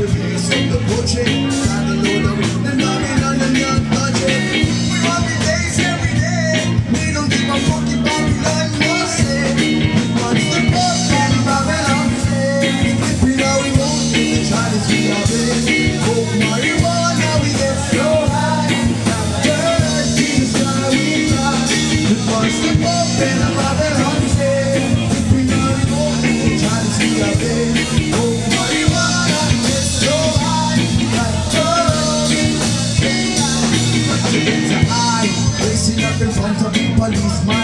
refused from the picture. He's these.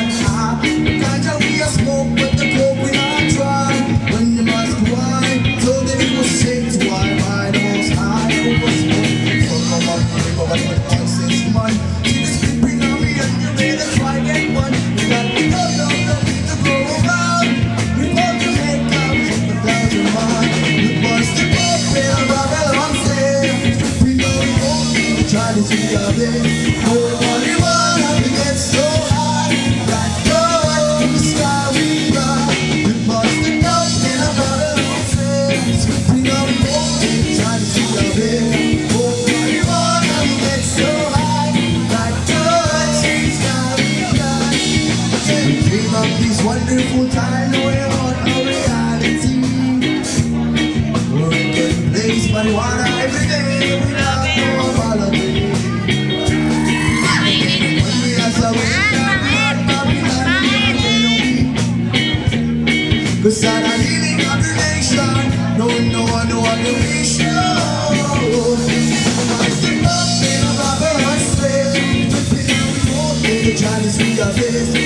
marijuana every day. We love our holiday. When we are so Cause I'm a healing of the nation No, no one, no one, no issue I still love in a I swear The fear we hold in the Chinese we are facing